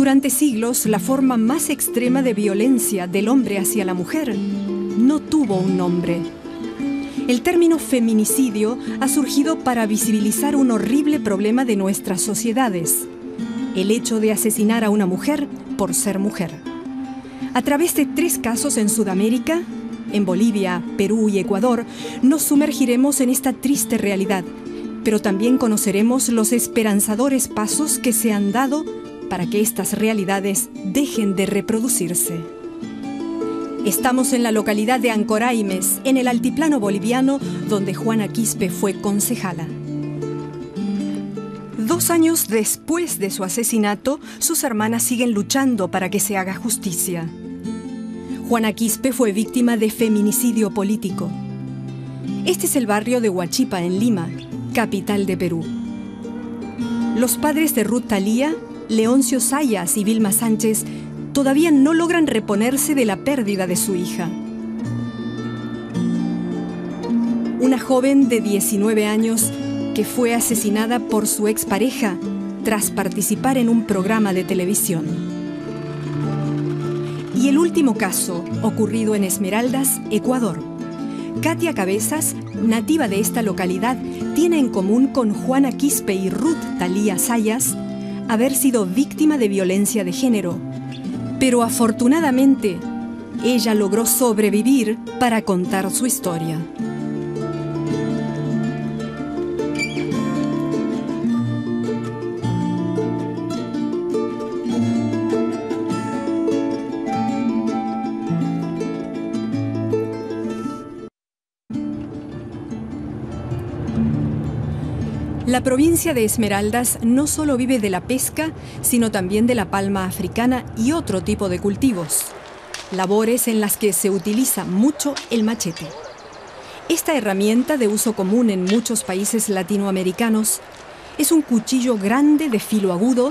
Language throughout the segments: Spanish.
Durante siglos, la forma más extrema de violencia del hombre hacia la mujer no tuvo un nombre. El término feminicidio ha surgido para visibilizar un horrible problema de nuestras sociedades, el hecho de asesinar a una mujer por ser mujer. A través de tres casos en Sudamérica, en Bolivia, Perú y Ecuador, nos sumergiremos en esta triste realidad, pero también conoceremos los esperanzadores pasos que se han dado para que estas realidades dejen de reproducirse. Estamos en la localidad de Ancoraimes, en el altiplano boliviano, donde Juana Quispe fue concejala. Dos años después de su asesinato, sus hermanas siguen luchando para que se haga justicia. Juana Quispe fue víctima de feminicidio político. Este es el barrio de Huachipa, en Lima, capital de Perú. Los padres de Ruth Talía Leoncio Sayas y Vilma Sánchez todavía no logran reponerse de la pérdida de su hija. Una joven de 19 años que fue asesinada por su expareja tras participar en un programa de televisión. Y el último caso, ocurrido en Esmeraldas, Ecuador. Katia Cabezas, nativa de esta localidad, tiene en común con Juana Quispe y Ruth Talía Sayas haber sido víctima de violencia de género, pero afortunadamente ella logró sobrevivir para contar su historia. La provincia de Esmeraldas no solo vive de la pesca, sino también de la palma africana y otro tipo de cultivos, labores en las que se utiliza mucho el machete. Esta herramienta de uso común en muchos países latinoamericanos es un cuchillo grande de filo agudo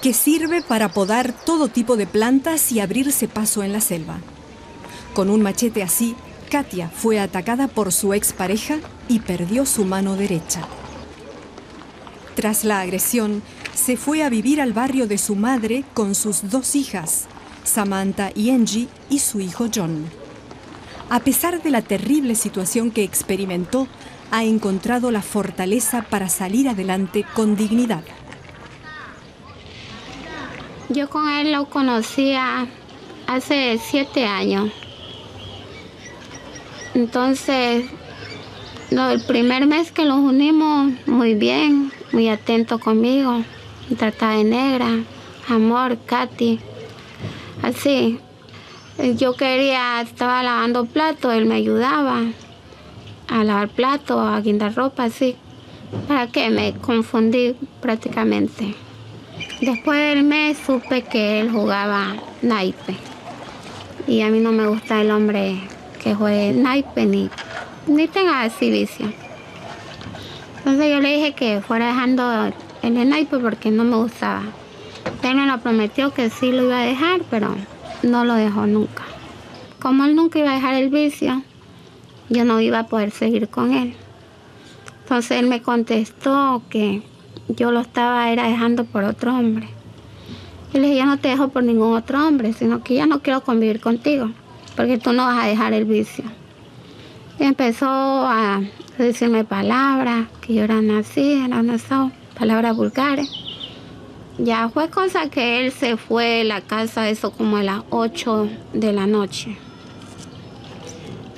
que sirve para podar todo tipo de plantas y abrirse paso en la selva. Con un machete así, Katia fue atacada por su expareja y perdió su mano derecha. Tras la agresión, se fue a vivir al barrio de su madre con sus dos hijas, Samantha y Angie, y su hijo John. A pesar de la terrible situación que experimentó, ha encontrado la fortaleza para salir adelante con dignidad. Yo con él lo conocía hace siete años. Entonces, el primer mes que los unimos, muy bien muy atento conmigo, trata de negra, amor, Katy, así. Yo quería, estaba lavando platos, él me ayudaba a lavar platos, a guindar ropa, así. ¿Para qué? Me confundí prácticamente. Después del mes supe que él jugaba naipe. Y a mí no me gusta el hombre que juegue naipe ni, ni tenga así entonces yo le dije que fuera dejando el naipe porque no me gustaba. Él me lo prometió que sí lo iba a dejar, pero no lo dejó nunca. Como él nunca iba a dejar el vicio, yo no iba a poder seguir con él. Entonces él me contestó que yo lo estaba era dejando por otro hombre. Y le dije, yo no te dejo por ningún otro hombre, sino que ya no quiero convivir contigo, porque tú no vas a dejar el vicio. Empezó a decirme palabras, que yo era así, eran esas palabras vulgares. Ya fue cosa que él se fue de la casa, eso como a las 8 de la noche.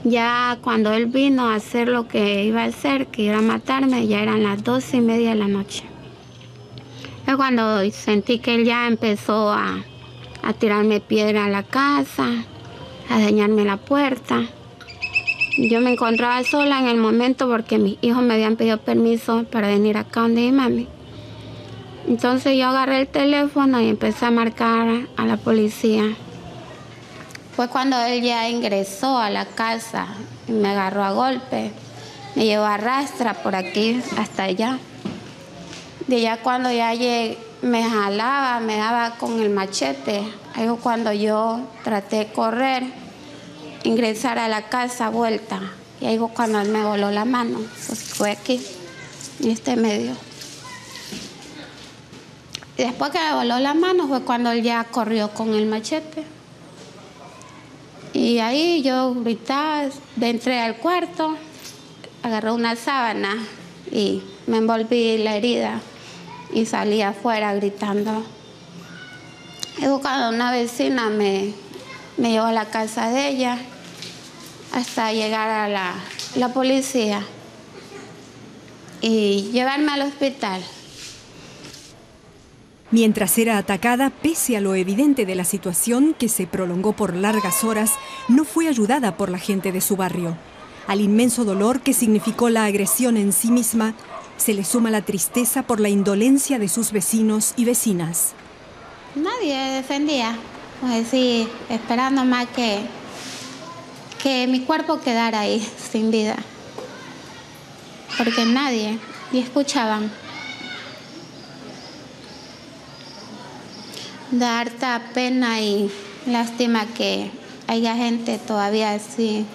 Ya cuando él vino a hacer lo que iba a hacer, que iba a matarme, ya eran las 12 y media de la noche. Es cuando sentí que él ya empezó a, a tirarme piedra a la casa, a dañarme la puerta. Yo me encontraba sola en el momento porque mis hijos me habían pedido permiso para venir acá donde mi mami. Entonces yo agarré el teléfono y empecé a marcar a la policía. Fue cuando él ya ingresó a la casa y me agarró a golpe. Me llevó a rastra por aquí hasta allá. De allá cuando ya llegué, me jalaba, me daba con el machete. Ahí fue cuando yo traté de correr ingresar a la casa vuelta. Y ahí cuando él me voló la mano, pues fue aquí, en este medio. después que me voló la mano fue cuando él ya corrió con el machete. Y ahí yo gritaba, entré al cuarto, agarré una sábana y me envolví la herida y salí afuera gritando. Y cuando una vecina me, me llevó a la casa de ella hasta llegar a la, la policía y llevarme al hospital. Mientras era atacada, pese a lo evidente de la situación que se prolongó por largas horas, no fue ayudada por la gente de su barrio. Al inmenso dolor que significó la agresión en sí misma, se le suma la tristeza por la indolencia de sus vecinos y vecinas. Nadie defendía, pues sí, esperando más que, que mi cuerpo quedara ahí sin vida. Porque nadie, y escuchaban. da harta pena y lástima que haya gente todavía así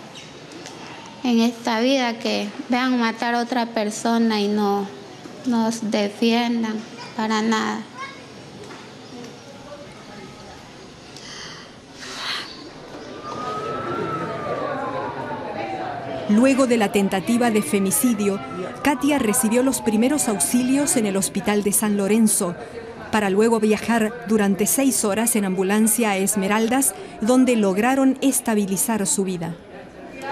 en esta vida que vean matar a otra persona y no nos defiendan para nada. Luego de la tentativa de femicidio, Katia recibió los primeros auxilios en el hospital de San Lorenzo, para luego viajar durante seis horas en ambulancia a Esmeraldas, donde lograron estabilizar su vida.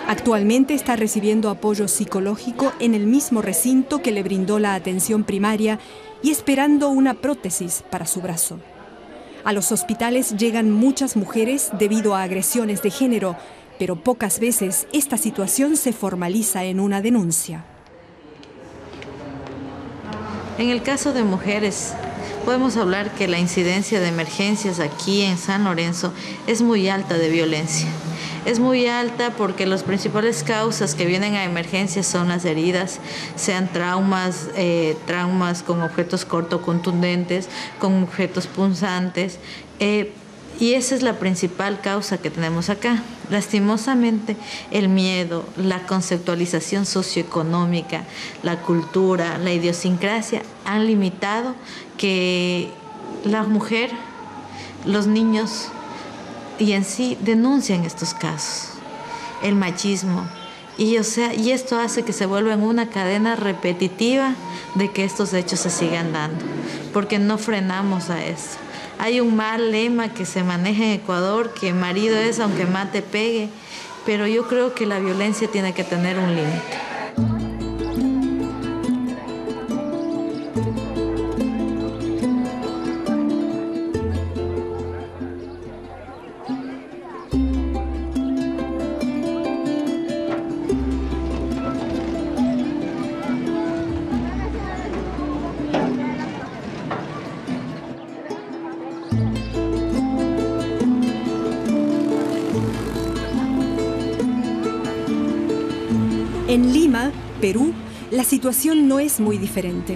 Actualmente está recibiendo apoyo psicológico en el mismo recinto que le brindó la atención primaria y esperando una prótesis para su brazo. A los hospitales llegan muchas mujeres debido a agresiones de género, pero pocas veces esta situación se formaliza en una denuncia. En el caso de mujeres podemos hablar que la incidencia de emergencias aquí en San Lorenzo es muy alta de violencia. Es muy alta porque las principales causas que vienen a emergencias son las heridas, sean traumas, eh, traumas con objetos cortocontundentes, con objetos punzantes. Eh, y esa es la principal causa que tenemos acá. Lastimosamente, el miedo, la conceptualización socioeconómica, la cultura, la idiosincrasia han limitado que la mujer, los niños y en sí denuncian estos casos. El machismo. Y, o sea, y esto hace que se vuelva en una cadena repetitiva de que estos hechos se sigan dando, porque no frenamos a eso. Hay un mal lema que se maneja en Ecuador, que marido es aunque mate pegue, pero yo creo que la violencia tiene que tener un límite. En Lima, Perú, la situación no es muy diferente.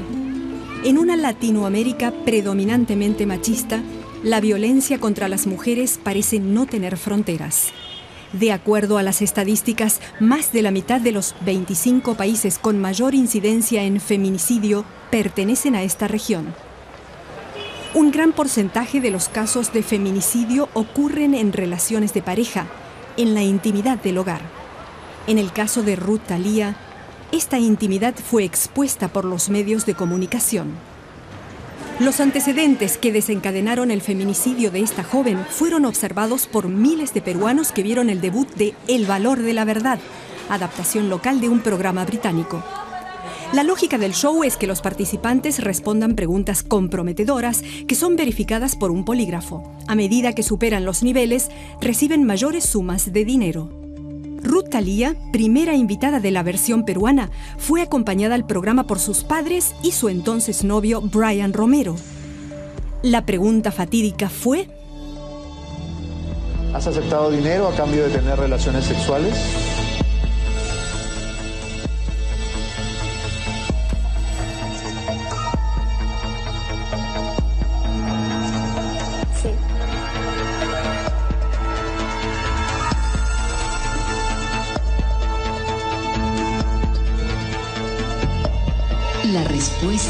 En una Latinoamérica predominantemente machista, la violencia contra las mujeres parece no tener fronteras. De acuerdo a las estadísticas, más de la mitad de los 25 países con mayor incidencia en feminicidio pertenecen a esta región. Un gran porcentaje de los casos de feminicidio ocurren en relaciones de pareja, en la intimidad del hogar. En el caso de Ruth Talía, esta intimidad fue expuesta por los medios de comunicación. Los antecedentes que desencadenaron el feminicidio de esta joven fueron observados por miles de peruanos que vieron el debut de El valor de la verdad, adaptación local de un programa británico. La lógica del show es que los participantes respondan preguntas comprometedoras que son verificadas por un polígrafo. A medida que superan los niveles, reciben mayores sumas de dinero. Ruth Talía, primera invitada de la versión peruana, fue acompañada al programa por sus padres y su entonces novio Brian Romero. La pregunta fatídica fue... ¿Has aceptado dinero a cambio de tener relaciones sexuales?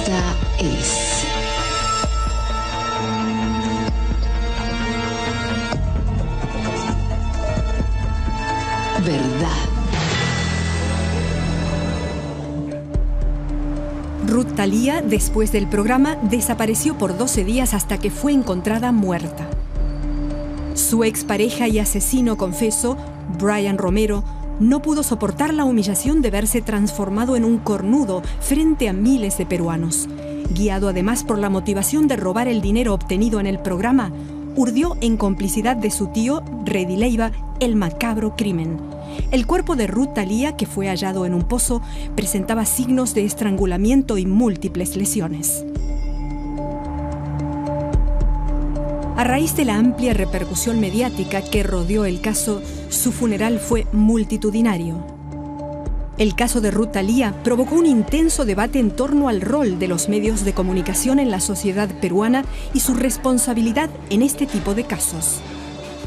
Esta es... Verdad. Ruth Talía, después del programa, desapareció por 12 días hasta que fue encontrada muerta. Su expareja y asesino confeso, Brian Romero, no pudo soportar la humillación de verse transformado en un cornudo frente a miles de peruanos. Guiado además por la motivación de robar el dinero obtenido en el programa, urdió en complicidad de su tío, Reddy Leiva, el macabro crimen. El cuerpo de Ruth Talía, que fue hallado en un pozo, presentaba signos de estrangulamiento y múltiples lesiones. A raíz de la amplia repercusión mediática que rodeó el caso, su funeral fue multitudinario. El caso de Ruth Talía provocó un intenso debate en torno al rol de los medios de comunicación en la sociedad peruana y su responsabilidad en este tipo de casos.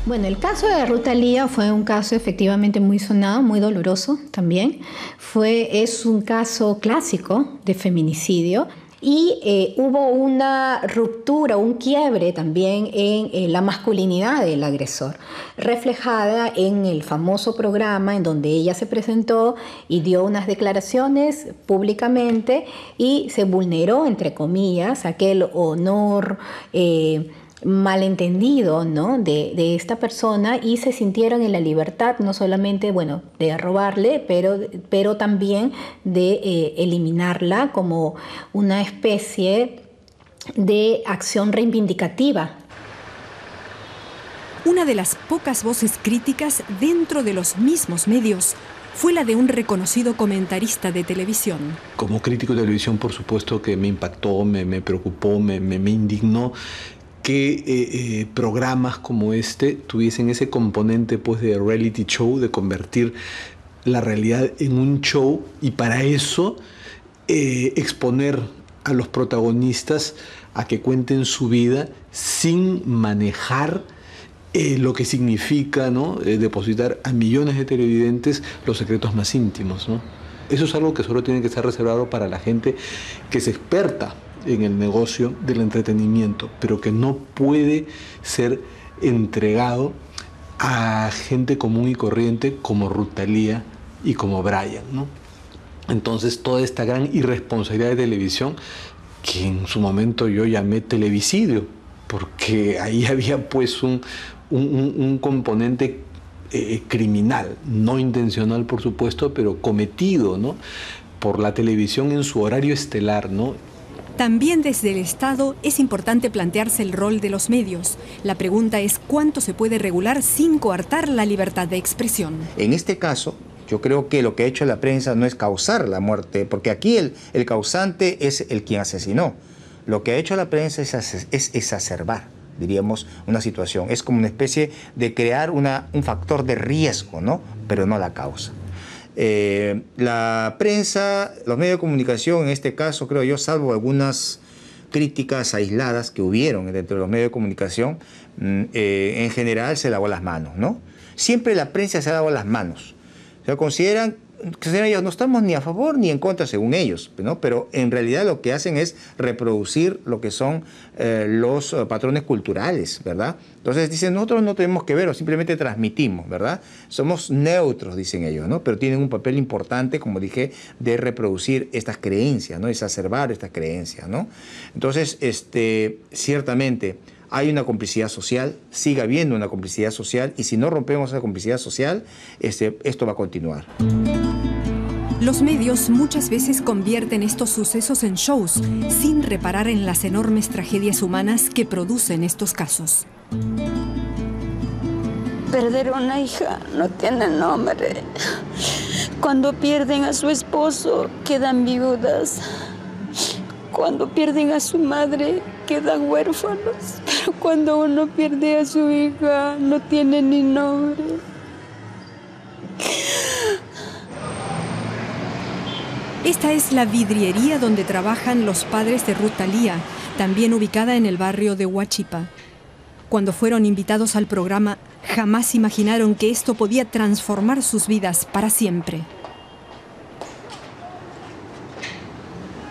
Bueno, el caso de Ruth Talía fue un caso efectivamente muy sonado, muy doloroso también. Fue, es un caso clásico de feminicidio y eh, hubo una ruptura, un quiebre también en, la masculinidad del agresor, reflejada en el famoso programa en donde ella se presentó y dio unas declaraciones públicamente y se vulneró, entre comillas, aquel honor. Eh, malentendido ¿no? de, esta persona y se sintieron en la libertad no solamente bueno, de robarle, pero, pero también de eh, eliminarla como una especie de acción reivindicativa. Una de las pocas voces críticas dentro de los mismos medios fue la de un reconocido comentarista de televisión. Como crítico de televisión, por supuesto que me impactó, me, me preocupó, me, me, me indignó que eh, eh, programas como este tuviesen ese componente pues de reality show, de convertir la realidad en un show y para eso eh, exponer a los protagonistas a que cuenten su vida sin manejar lo que significa ¿no? depositar a millones de televidentes los secretos más íntimos. ¿no? Eso es algo que solo tiene que estar reservado para la gente que es experta en el negocio del entretenimiento, pero que no puede ser entregado a gente común y corriente como Rutalía y como Brian. ¿no? Entonces toda esta gran irresponsabilidad de televisión, que en su momento yo llamé televisidio, porque ahí había pues un, un, componente eh, criminal, no intencional por supuesto, pero cometido ¿no? por la televisión en su horario estelar, ¿no? También desde el Estado es importante plantearse el rol de los medios. La pregunta es cuánto se puede regular sin coartar la libertad de expresión. En este caso, yo creo que lo que ha hecho la prensa no es causar la muerte, porque aquí el, causante es el quien asesinó. Lo que ha hecho la prensa es, exacerbar, diríamos, una situación. Es como una especie de crear un factor de riesgo, ¿no? Pero no la causa. Eh, la prensa, los medios de comunicación, en este caso, creo yo, salvo algunas críticas aisladas que hubieron dentro de los medios de comunicación, mm, eh, en general se lavó las manos, ¿no? Siempre la prensa se ha lavado las manos. O sea, consideran que no estamos ni a favor ni en contra según ellos, ¿no? pero en realidad lo que hacen es reproducir lo que son eh, los eh, patrones culturales, ¿verdad? Entonces dicen, nosotros no tenemos que ver o simplemente transmitimos, ¿verdad? Somos neutros, dicen ellos, ¿no? Pero tienen un papel importante, como dije, de reproducir estas creencias, ¿no? Exacerbar estas creencias, ¿no? Entonces, este, ciertamente hay una complicidad social, sigue habiendo una complicidad social y si no rompemos esa complicidad social, este, esto va a continuar. Los medios muchas veces convierten estos sucesos en shows sin reparar en las enormes tragedias humanas que producen estos casos. Perder una hija no tiene nombre. Cuando pierden a su esposo, quedan viudas. Cuando pierden a su madre, quedan huérfanos. Pero cuando uno pierde a su hija, no tiene ni nombre. Esta es la vidriería donde trabajan los padres de Ruth Talía, también ubicada en el barrio de Huachipa. Cuando fueron invitados al programa, jamás imaginaron que esto podía transformar sus vidas para siempre.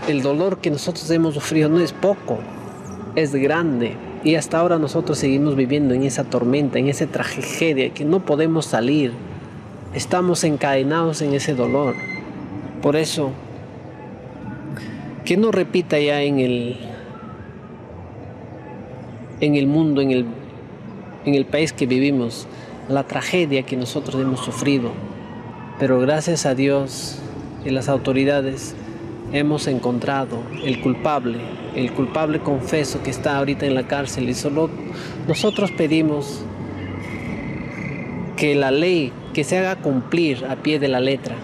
El dolor que nosotros hemos sufrido no es poco, es grande. Y hasta ahora nosotros seguimos viviendo en esa tormenta, en esa tragedia, que no podemos salir. Estamos encadenados en ese dolor. Por eso, que no repita ya en el, en el mundo, en el, en el país que vivimos, la tragedia que nosotros hemos sufrido. Pero gracias a Dios y las autoridades hemos encontrado el culpable, el culpable confeso que está ahorita en la cárcel y solo nosotros pedimos que la ley que se haga cumplir a pie de la letra.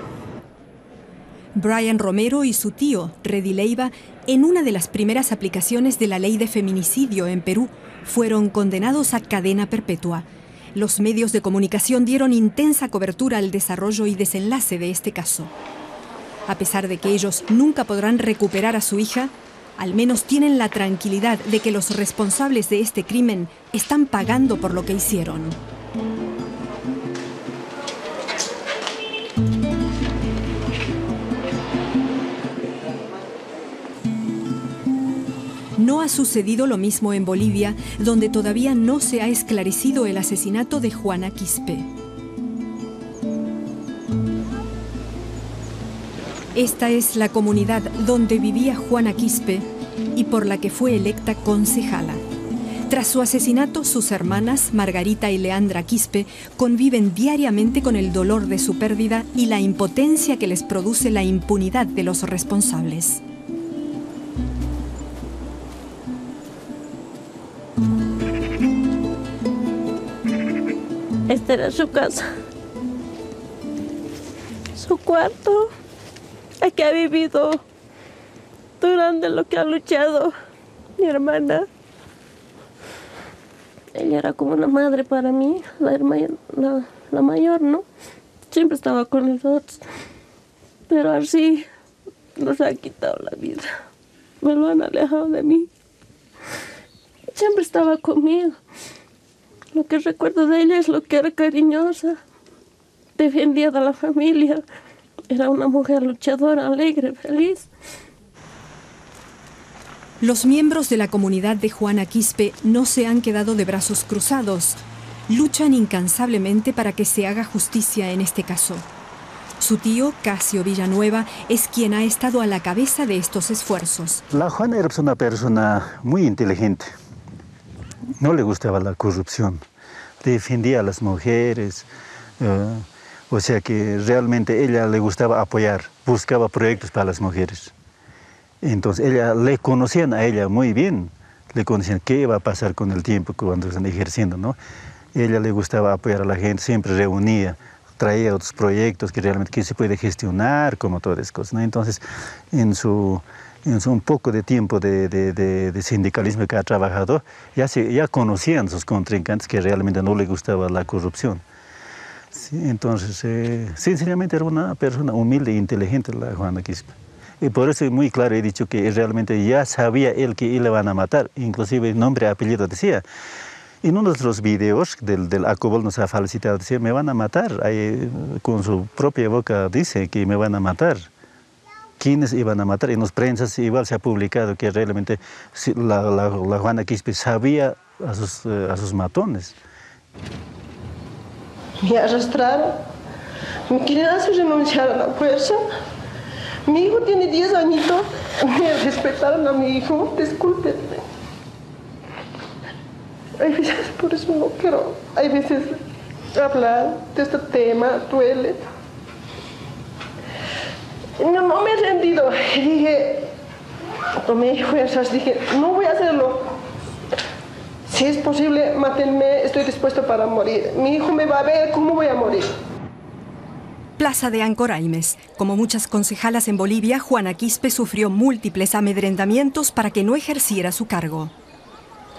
Brian Romero y su tío, Reddy Leiva, en una de las primeras aplicaciones de la ley de feminicidio en Perú, fueron condenados a cadena perpetua. Los medios de comunicación dieron intensa cobertura al desarrollo y desenlace de este caso. A pesar de que ellos nunca podrán recuperar a su hija, al menos tienen la tranquilidad de que los responsables de este crimen están pagando por lo que hicieron. No ha sucedido lo mismo en Bolivia, donde todavía no se ha esclarecido el asesinato de Juana Quispe. Esta es la comunidad donde vivía Juana Quispe y por la que fue electa concejala. Tras su asesinato, sus hermanas, Margarita y Leandra Quispe, conviven diariamente con el dolor de su pérdida y la impotencia que les produce la impunidad de los responsables. Esta era su casa, su cuarto que ha vivido durante lo que ha luchado mi hermana. Ella era como una madre para mí, la, la, la mayor, ¿no? Siempre estaba con nosotros. Pero así nos ha quitado la vida. Me lo han alejado de mí. Siempre estaba conmigo. Lo que recuerdo de ella es lo que era cariñosa. Defendía de la familia. Era una mujer luchadora, alegre, feliz. Los miembros de la comunidad de Juana Quispe no se han quedado de brazos cruzados. Luchan incansablemente para que se haga justicia en este caso. Su tío, Casio Villanueva, es quien ha estado a la cabeza de estos esfuerzos. La Juana era una persona muy inteligente. No le gustaba la corrupción. Defendía a las mujeres. Eh, o sea que realmente ella le gustaba apoyar, buscaba proyectos para las mujeres. Entonces ella le conocían a ella muy bien, le conocían qué iba a pasar con el tiempo cuando están ejerciendo, ¿no? Ella le gustaba apoyar a la gente, siempre reunía, traía otros proyectos que realmente que se puede gestionar, como todas esas cosas. Entonces, en su, en su un poco de tiempo de, de, de, sindicalismo que ha trabajado, ya, se, ya conocían sus contrincantes que realmente no le gustaba la corrupción. Entonces, eh, sinceramente era una persona humilde e inteligente la Juana Quispe. Y por eso muy claro he dicho que realmente ya sabía él que le van a matar, inclusive nombre y apellido decía. En uno de los videos del, del Acobol nos ha felicitado, decía, me van a matar. Ahí, con su propia boca dice que me van a matar. ¿Quiénes iban a matar? En las prensas igual se ha publicado que realmente la, Juana Quispe sabía a sus, eh, a sus matones me arrastraron, me quieren hacer renunciar a la fuerza. Mi hijo tiene 10 añitos, me respetaron a mi hijo, discúlpenme. Hay veces, por eso no quiero, hay veces hablar de este tema, duele. No, no me he rendido. Dije, tomé fuerzas, dije, no voy a hacerlo. Si es posible, mátenme, estoy dispuesto para morir. Mi hijo me va a ver, ¿cómo voy a morir? Plaza de Ancoraimes. Como muchas concejalas en Bolivia, Juana Quispe sufrió múltiples amedrentamientos para que no ejerciera su cargo.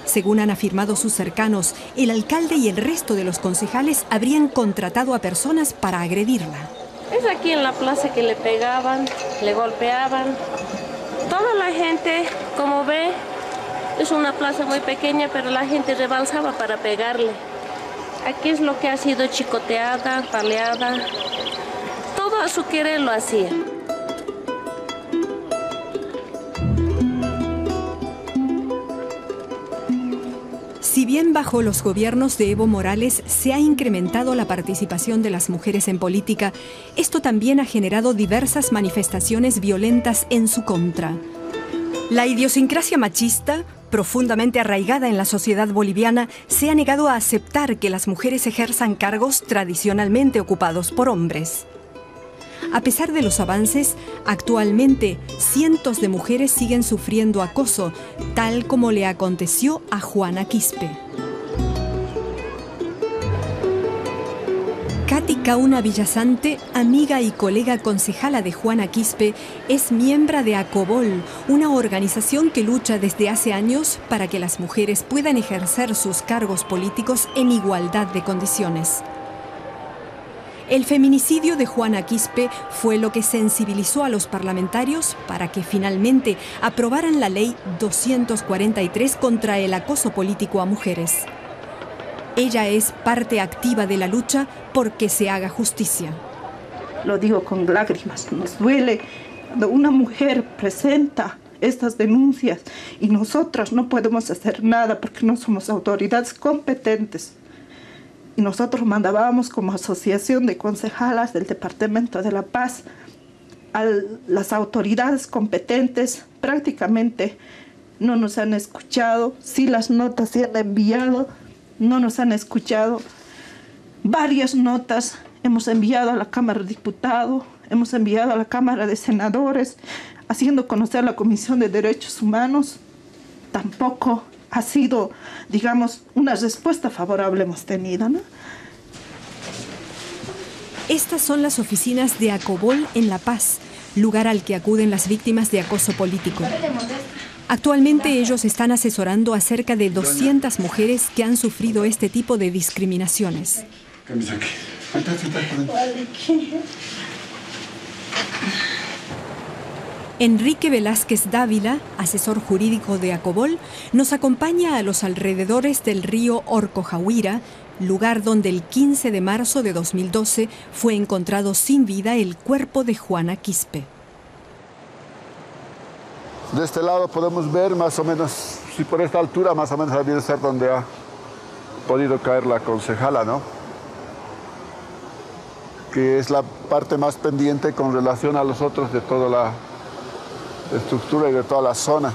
Según han afirmado sus cercanos, el alcalde y el resto de los concejales habrían contratado a personas para agredirla. Es aquí en la plaza que le pegaban, le golpeaban. Toda la gente, como ve, es una plaza muy pequeña, pero la gente rebalsaba para pegarle. Aquí es lo que ha sido chicoteada, paleada. Todo a su querer lo hacía. Si bien bajo los gobiernos de Evo Morales se ha incrementado la participación de las mujeres en política, esto también ha generado diversas manifestaciones violentas en su contra. La idiosincrasia machista, profundamente arraigada en la sociedad boliviana, se ha negado a aceptar que las mujeres ejerzan cargos tradicionalmente ocupados por hombres. A pesar de los avances, actualmente cientos de mujeres siguen sufriendo acoso, tal como le aconteció a Juana Quispe. Katy Kauna Villasante, amiga y colega concejala de Juana Quispe, es miembro de ACOBOL, una organización que lucha desde hace años para que las mujeres puedan ejercer sus cargos políticos en igualdad de condiciones. El feminicidio de Juana Quispe fue lo que sensibilizó a los parlamentarios para que finalmente aprobaran la ley 243 contra el acoso político a mujeres. Ella es parte activa de la lucha porque se haga justicia. Lo digo con lágrimas, nos duele cuando una mujer presenta estas denuncias y nosotras no podemos hacer nada porque no somos autoridades competentes. Y nosotros mandábamos como asociación de concejalas del Departamento de la Paz a las autoridades competentes, prácticamente no nos han escuchado, sí las notas se han enviado, no nos han escuchado. Varias notas hemos enviado a la Cámara de Diputados, hemos enviado a la Cámara de Senadores, haciendo conocer la Comisión de Derechos Humanos. Tampoco ha sido, digamos, una respuesta favorable hemos tenido. Estas son las oficinas de Acobol en La Paz, lugar al que acuden las víctimas de acoso político. Actualmente ellos están asesorando a cerca de 200 mujeres que han sufrido este tipo de discriminaciones. Enrique Velázquez Dávila, asesor jurídico de Acobol, nos acompaña a los alrededores del río Orcojahuira, lugar donde el 15 de marzo de 2012 fue encontrado sin vida el cuerpo de Juana Quispe. De este lado podemos ver más o menos, si por esta altura más o menos debiera ser donde ha podido caer la concejala, ¿no? Que es la parte más pendiente con relación a los otros de toda la estructura y de toda la zona.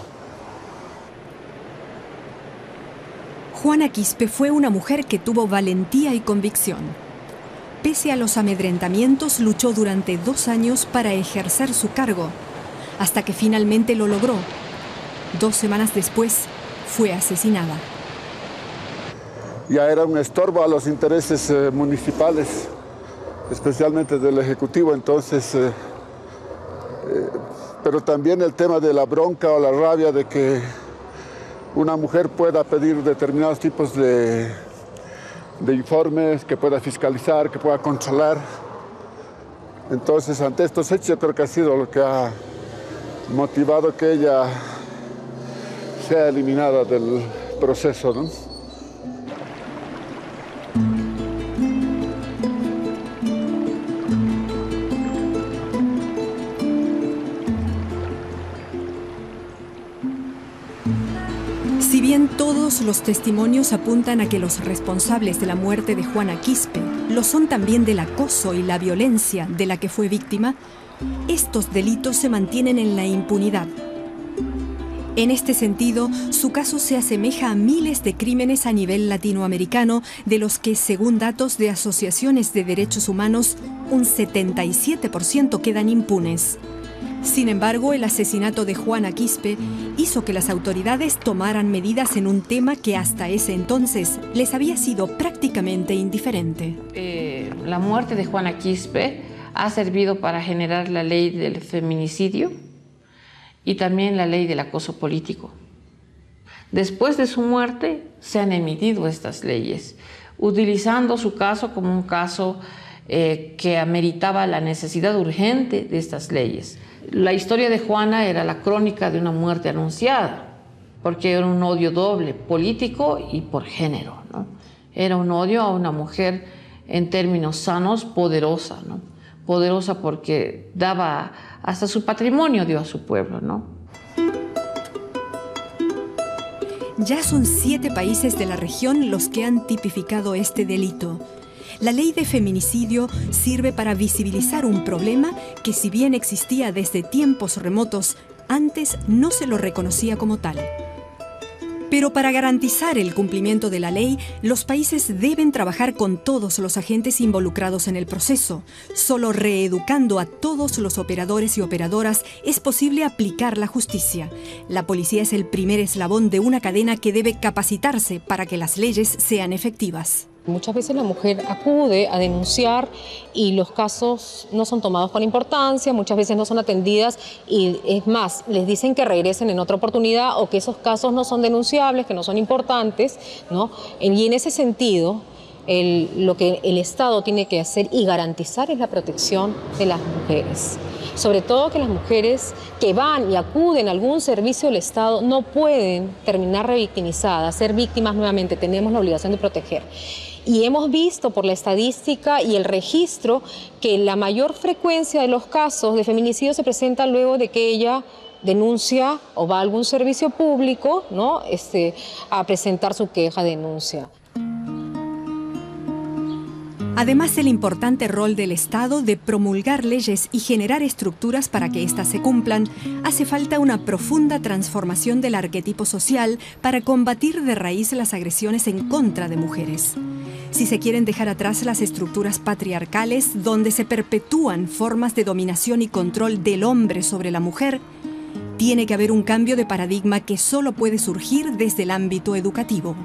Juana Quispe fue una mujer que tuvo valentía y convicción. Pese a los amedrentamientos, luchó durante dos años para ejercer su cargo hasta que finalmente lo logró. Dos semanas después fue asesinada. Ya era un estorbo a los intereses eh, municipales, especialmente del Ejecutivo, entonces, eh, eh, pero también el tema de la bronca o la rabia de que una mujer pueda pedir determinados tipos de, de informes, que pueda fiscalizar, que pueda controlar. Entonces, ante estos hechos, yo creo que ha sido lo que ha motivado que ella sea eliminada del proceso. Los testimonios apuntan a que los responsables de la muerte de Juana Quispe lo son también del acoso y la violencia de la que fue víctima, estos delitos se mantienen en la impunidad. En este sentido, su caso se asemeja a miles de crímenes a nivel latinoamericano, de los que, según datos de asociaciones de derechos humanos, un 77% quedan impunes. Sin embargo, el asesinato de Juana Quispe hizo que las autoridades tomaran medidas en un tema que hasta ese entonces les había sido prácticamente indiferente. Eh, la muerte de Juana Quispe ha servido para generar la ley del feminicidio y también la ley del acoso político. Después de su muerte se han emitido estas leyes, utilizando su caso como un caso eh, que ameritaba la necesidad urgente de estas leyes. La historia de Juana era la crónica de una muerte anunciada, porque era un odio doble, político y por género. Era un odio a una mujer en términos sanos, poderosa. poderosa porque daba hasta su patrimonio dio a su pueblo. Ya son siete países de la región los que han tipificado este delito. La ley de feminicidio sirve para visibilizar un problema que si bien existía desde tiempos remotos, antes no se lo reconocía como tal. Pero para garantizar el cumplimiento de la ley, los países deben trabajar con todos los agentes involucrados en el proceso. Solo reeducando a todos los operadores y operadoras es posible aplicar la justicia. La policía es el primer eslabón de una cadena que debe capacitarse para que las leyes sean efectivas. Muchas veces la mujer acude a denunciar y los casos no son tomados con importancia, muchas veces no son atendidas y es más, les dicen que regresen en otra oportunidad o que esos casos no son denunciables, que no son importantes, ¿no? Y en ese sentido, lo que el Estado tiene que hacer y garantizar es la protección de las mujeres. Sobre todo que las mujeres que van y acuden a algún servicio del Estado no pueden terminar revictimizadas, ser víctimas nuevamente, tenemos la obligación de proteger. Y hemos visto por la estadística y el registro que la mayor frecuencia de los casos de feminicidio se presenta luego de que ella denuncia o va a algún servicio público ¿no? este, a presentar su queja, denuncia. Además del importante rol del Estado de promulgar leyes y generar estructuras para que éstas se cumplan, hace falta una profunda transformación del arquetipo social para combatir de raíz las agresiones en contra de mujeres. Si se quieren dejar atrás las estructuras patriarcales donde se perpetúan formas de dominación y control del hombre sobre la mujer, tiene que haber un cambio de paradigma que solo puede surgir desde el ámbito educativo.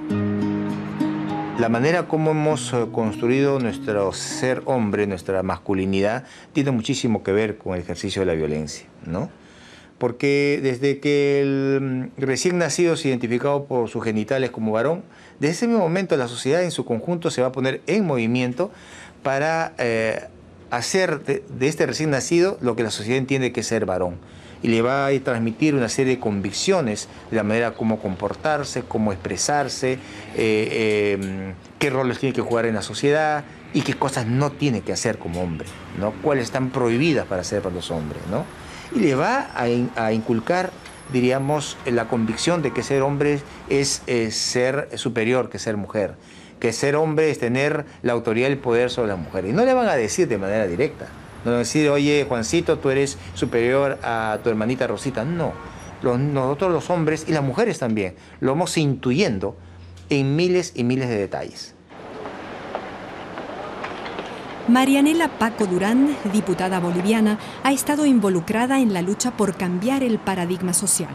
La manera como hemos eh, construido nuestro ser hombre, nuestra masculinidad, tiene muchísimo que ver con el ejercicio de la violencia, ¿no? Porque desde que el mm, recién nacido es identificado por sus genitales como varón, desde ese mismo momento la sociedad en su conjunto se va a poner en movimiento para eh, hacer de, este recién nacido lo que la sociedad entiende que es ser varón y le va a transmitir una serie de convicciones de la manera como comportarse, cómo expresarse, eh, em, qué roles tiene que jugar en la sociedad y qué cosas no tiene que hacer como hombre, ¿no? cuáles están prohibidas para hacer para los hombres. ¿no? Y le va a, inculcar, diríamos, la convicción de que ser hombre es, es ser superior que ser mujer que ser hombre es tener la autoridad y el poder sobre la mujer. Y no le van a decir de manera directa, no decir, oye, Juancito, tú eres superior a tu hermanita Rosita. No. nosotros los hombres y las mujeres también lo vamos intuyendo en miles y miles de detalles. Marianela Paco Durán, diputada boliviana, ha estado involucrada en la lucha por cambiar el paradigma social.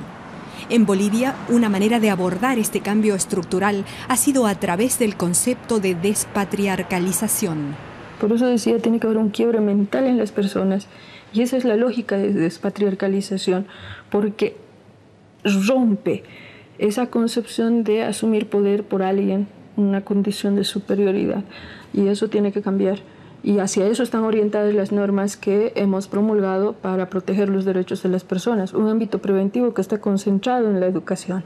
En Bolivia, una manera de abordar este cambio estructural ha sido a través del concepto de despatriarcalización. Por eso decía, tiene que haber un quiebre mental en las personas. Y esa es la lógica de despatriarcalización, porque rompe esa concepción de asumir poder por alguien, una condición de superioridad. Y eso tiene que cambiar. Y hacia eso están orientadas las normas que hemos promulgado para proteger los derechos de las personas. Un ámbito preventivo que está concentrado en la educación.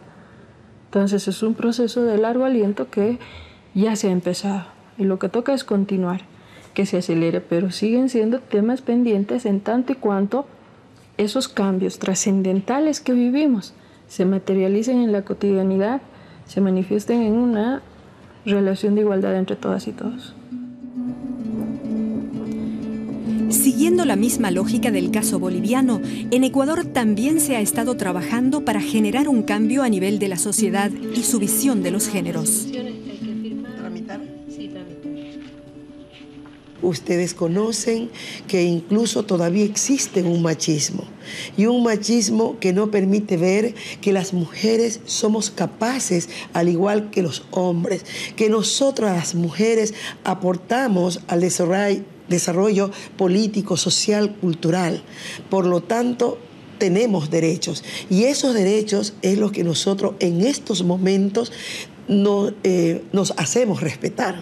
Entonces es un proceso de largo aliento que ya se ha empezado. Y lo que toca es continuar que se acelere, pero siguen siendo temas pendientes en tanto y cuanto esos cambios trascendentales que vivimos se materialicen en la cotidianidad, se manifiesten en una relación de igualdad entre todas y todos. Siguiendo la misma lógica del caso boliviano, en Ecuador también se ha estado trabajando para generar un cambio a nivel de la sociedad y su visión de los géneros. Ustedes conocen que incluso todavía existe un machismo y un machismo que no permite ver que las mujeres somos capaces, al igual que los hombres, que nosotras las mujeres aportamos al desarrollo, desarrollo político, social, cultural. Por lo tanto, tenemos derechos y esos derechos es lo que nosotros en estos momentos no, eh, nos hacemos respetar.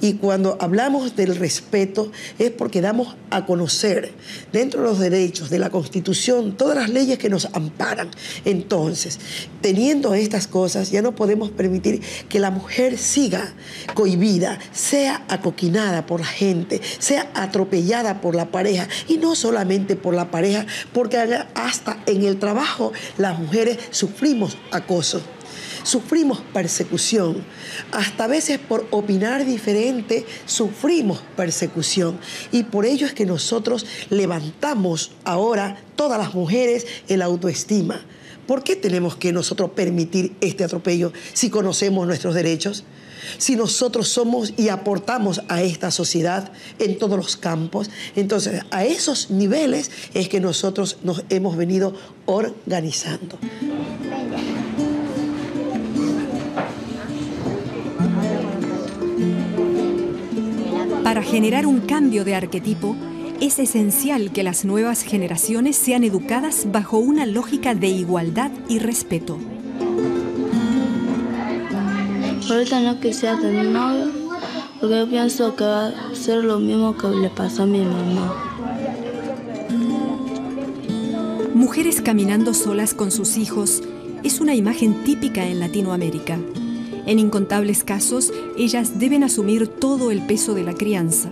Y cuando hablamos del respeto es porque damos a conocer dentro de los derechos de la Constitución todas las leyes que nos amparan. Entonces, teniendo estas cosas, ya no podemos permitir que la mujer siga cohibida, sea acoquinada por la gente, sea atropellada por la pareja. Y no solamente por la pareja, porque hasta en el trabajo las mujeres sufrimos acoso sufrimos persecución. Hasta a veces por opinar diferente sufrimos persecución. Y por ello es que nosotros levantamos ahora, todas las mujeres, el autoestima. ¿Por qué tenemos que nosotros permitir este atropello si conocemos nuestros derechos? Si nosotros somos y aportamos a esta sociedad en todos los campos, entonces a esos niveles es que nosotros nos hemos venido organizando. Generar un cambio de arquetipo, es esencial que las nuevas generaciones sean educadas bajo una lógica de igualdad y respeto. Ahorita no quisiera tener novio porque yo pienso que va a ser lo mismo que le pasó a mi mamá. Mujeres caminando solas con sus hijos es una imagen típica en Latinoamérica. En incontables casos, ellas deben asumir todo el peso de la crianza.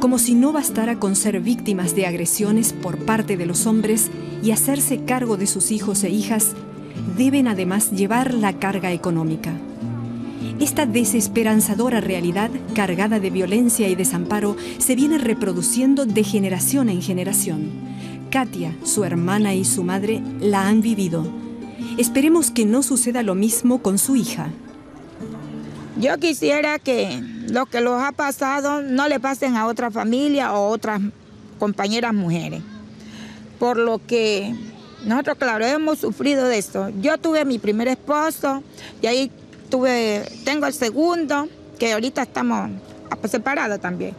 Como si no bastara con ser víctimas de agresiones por parte de los hombres y hacerse cargo de sus hijos e hijas, deben además llevar la carga económica. Esta desesperanzadora realidad, cargada de violencia y desamparo, se viene reproduciendo de generación en generación. Katia, su hermana y su madre la han vivido. Esperemos que no suceda lo mismo con su hija. Yo quisiera que lo que los ha pasado no le pasen a otra familia o otras compañeras mujeres. Por lo que nosotros, claro, hemos sufrido de esto. Yo tuve mi primer esposo y ahí tuve, tengo el segundo, que ahorita estamos separados también.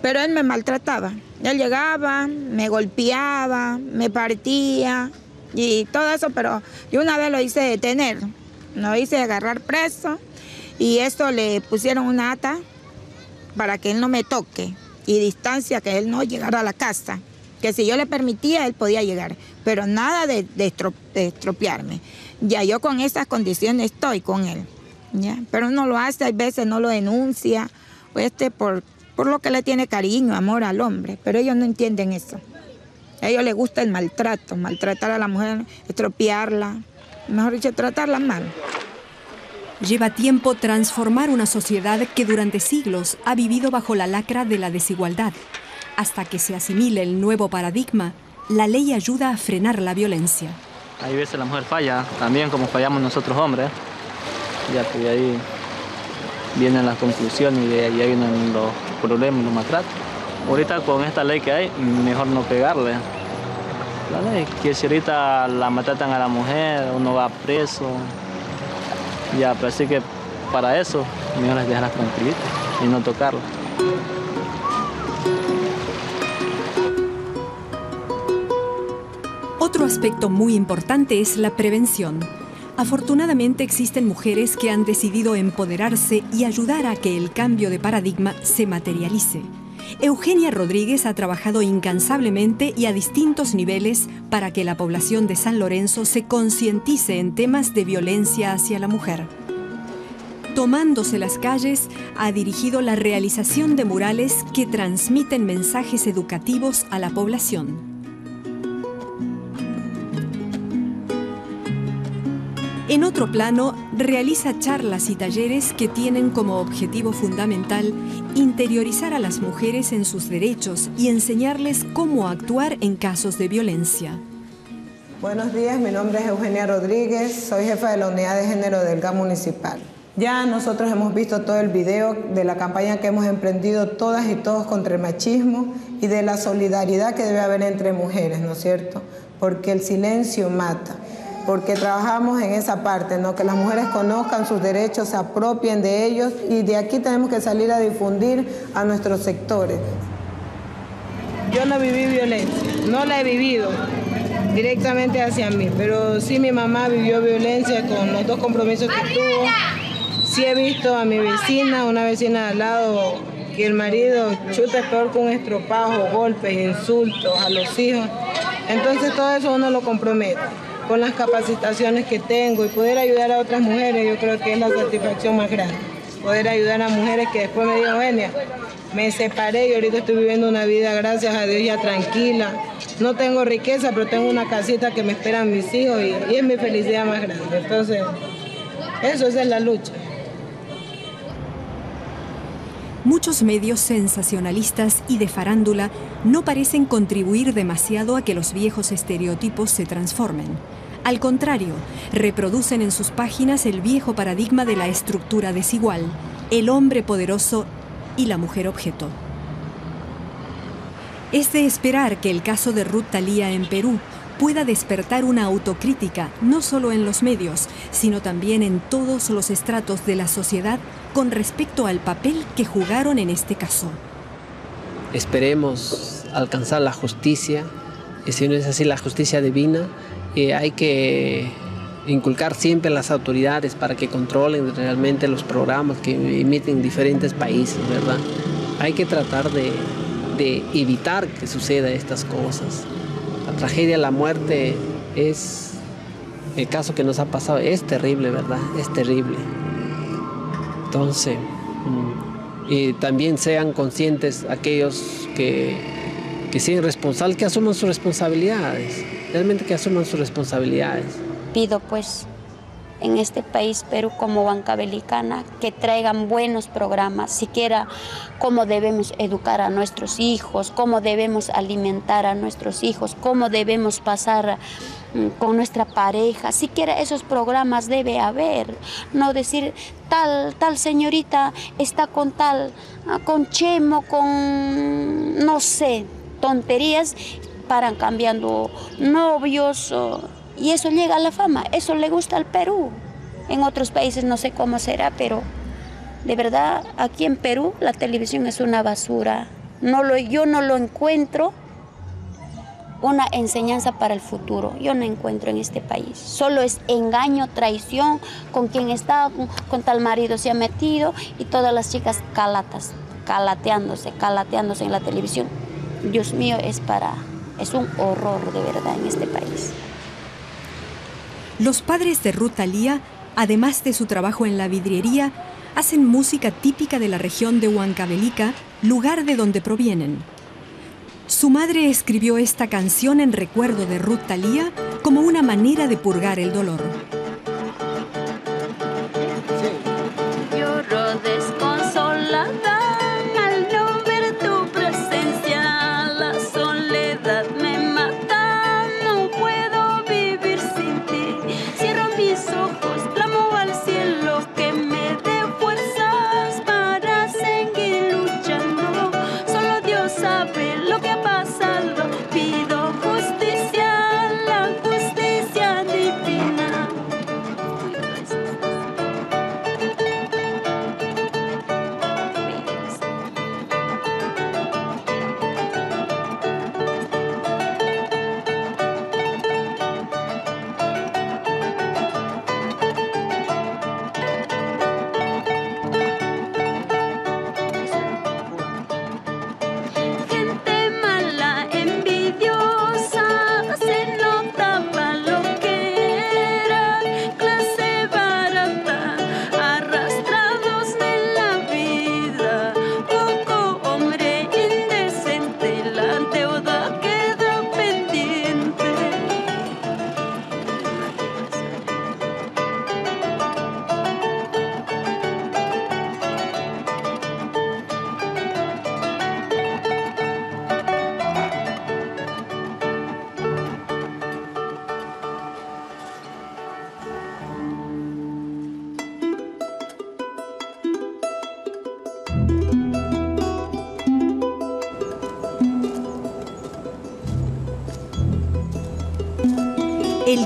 Pero él me maltrataba. Él llegaba, me golpeaba, me partía y todo eso, pero yo una vez lo hice detener, lo hice agarrar preso y esto le pusieron una ata para que él no me toque y distancia que él no llegara a la casa. Que si yo le permitía, él podía llegar, pero nada de, estropearme. Ya yo con esas condiciones estoy con él. Pero no lo hace, hay veces no lo denuncia, este por, por lo que le tiene cariño, amor al hombre, pero ellos no entienden eso. A ellos les gusta el maltrato, maltratar a la mujer, estropearla, mejor dicho, tratarla mal. Lleva tiempo transformar una sociedad que durante siglos ha vivido bajo la lacra de la desigualdad. Hasta que se asimile el nuevo paradigma, la ley ayuda a frenar la violencia. Hay veces la mujer falla, también como fallamos nosotros hombres ya que ahí vienen las conclusiones y de ahí vienen los problemas, los maltratos. Ahorita con esta ley que hay, mejor no pegarle. La ley, que si ahorita la maltratan a la mujer, uno va preso, ya, pero así que para eso, mejor es dejarlas tranquilitas y no tocarla. Otro aspecto muy importante es la prevención. Afortunadamente existen mujeres que han decidido empoderarse y ayudar a que el cambio de paradigma se materialice. Eugenia Rodríguez ha trabajado incansablemente y a distintos niveles para que la población de San Lorenzo se concientice en temas de violencia hacia la mujer. Tomándose las calles, ha dirigido la realización de murales que transmiten mensajes educativos a la población. En otro plano, realiza charlas y talleres que tienen como objetivo fundamental interiorizar a las mujeres en sus derechos y enseñarles cómo actuar en casos de violencia. Buenos días, mi nombre es Eugenia Rodríguez, soy jefa de la Unidad de Género del GAM Municipal. Ya nosotros hemos visto todo el video de la campaña que hemos emprendido todas y todos contra el machismo y de la solidaridad que debe haber entre mujeres, ¿no es cierto? Porque el silencio mata porque trabajamos en esa parte, ¿no? que las mujeres conozcan sus derechos, se apropien de ellos y de aquí tenemos que salir a difundir a nuestros sectores. Yo no viví violencia, no la he vivido directamente hacia mí, pero sí mi mamá vivió violencia con los dos compromisos que tuvo. Sí he visto a mi vecina, una vecina al lado, que el marido chuta peor con estropajo, golpes, insultos a los hijos. Entonces todo eso uno lo compromete con las capacitaciones que tengo y poder ayudar a otras mujeres, yo creo que es la satisfacción más grande. Poder ayudar a mujeres que después me digan, Eugenia, me separé y ahorita estoy viviendo una vida, gracias a Dios, ya tranquila. No tengo riqueza, pero tengo una casita que me esperan mis hijos y, es mi felicidad más grande. Entonces, Eso es la lucha. Muchos medios sensacionalistas y de farándula no parecen contribuir demasiado a que los viejos estereotipos se transformen. Al contrario, reproducen en sus páginas el viejo paradigma de la estructura desigual, el hombre poderoso y la mujer objeto. Es de esperar que el caso de Ruth Talía en Perú pueda despertar una autocrítica no solo en los medios, sino también en todos los estratos de la sociedad con respecto al papel que jugaron en este caso. Esperemos alcanzar la justicia, y si no es así la justicia divina, eh, hay que inculcar siempre a las autoridades para que controlen realmente los programas que emiten diferentes países, ¿verdad? Hay que tratar de, de evitar que suceda estas cosas. La tragedia, la muerte es el caso que nos ha pasado, es terrible, ¿verdad? Es terrible. Entonces, mm, y también sean conscientes aquellos que, que sean responsables, que asuman sus responsabilidades, realmente que asuman sus responsabilidades. Pido pues en este país, Perú, como banca belicana, que traigan buenos programas, siquiera cómo debemos educar a nuestros hijos, cómo debemos alimentar a nuestros hijos, cómo debemos pasar mm, con nuestra pareja, siquiera esos programas debe haber, no decir tal, tal señorita está con tal, ah, con Chemo, con no sé, tonterías, paran cambiando novios. Y eso llega a la fama, eso le gusta al Perú. En otros países no sé cómo será, pero de verdad aquí en Perú la televisión es una basura. No lo, yo no lo encuentro una enseñanza para el futuro. Yo no encuentro en este país. Solo es engaño, traición, con quien está, con, con tal marido se ha metido y todas las chicas calatas, calateándose, calateándose en la televisión. Dios mío, es para, es un horror de verdad en este país. Los padres de Ruth Talía, además de su trabajo en la vidriería, hacen música típica de la región de Huancavelica, lugar de donde provienen. Su madre escribió esta canción en recuerdo de Ruth Talía como una manera de purgar el dolor.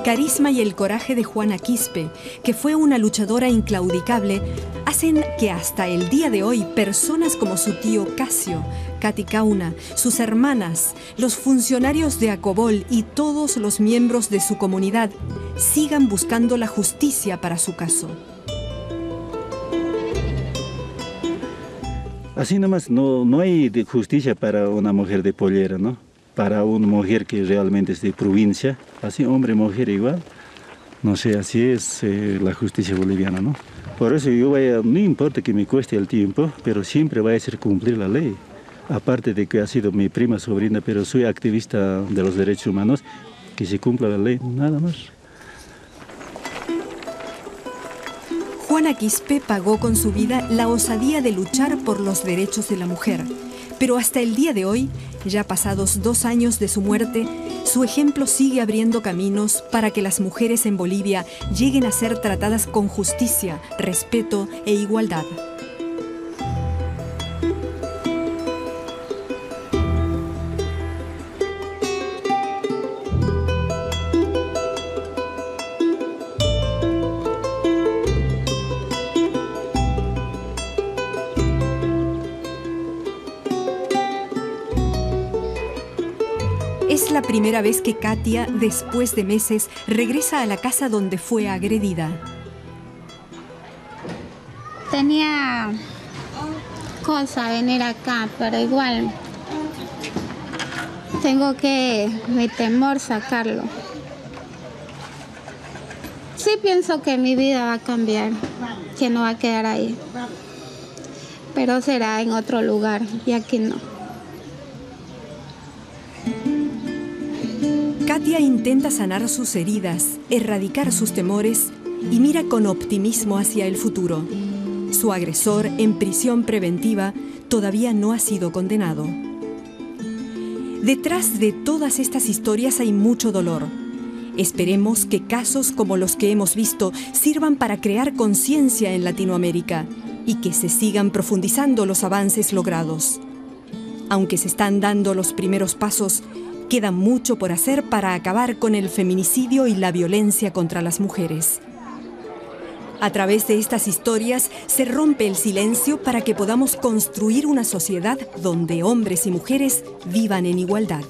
El carisma y el coraje de Juana Quispe, que fue una luchadora inclaudicable, hacen que hasta el día de hoy personas como su tío Casio, Cati Cauna, sus hermanas, los funcionarios de Acobol y todos los miembros de su comunidad sigan buscando la justicia para su caso. Así nomás no, no hay justicia para una mujer de pollera, ¿no? Para una mujer que realmente es de provincia, así hombre, mujer igual. No sé, así es eh, la justicia boliviana, ¿no? Por eso yo voy a, no importa que me cueste el tiempo, pero siempre voy a hacer cumplir la ley. Aparte de que ha sido mi prima sobrina, pero soy activista de los derechos humanos, que se cumpla la ley, nada más. Juana Quispe pagó con su vida la osadía de luchar por los derechos de la mujer. Pero hasta el día de hoy, ya pasados dos años de su muerte, su ejemplo sigue abriendo caminos para que las mujeres en Bolivia lleguen a ser tratadas con justicia, respeto e igualdad. Primera vez que Katia, después de meses, regresa a la casa donde fue agredida. Tenía cosa venir acá, pero igual tengo que, mi temor, sacarlo. Sí pienso que mi vida va a cambiar, que no va a quedar ahí, pero será en otro lugar y aquí no. Katia intenta sanar sus heridas, erradicar sus temores y mira con optimismo hacia el futuro. Su agresor, en prisión preventiva, todavía no ha sido condenado. Detrás de todas estas historias hay mucho dolor. Esperemos que casos como los que hemos visto sirvan para crear conciencia en Latinoamérica y que se sigan profundizando los avances logrados. Aunque se están dando los primeros pasos, Queda mucho por hacer para acabar con el feminicidio y la violencia contra las mujeres. A través de estas historias se rompe el silencio para que podamos construir una sociedad donde hombres y mujeres vivan en igualdad.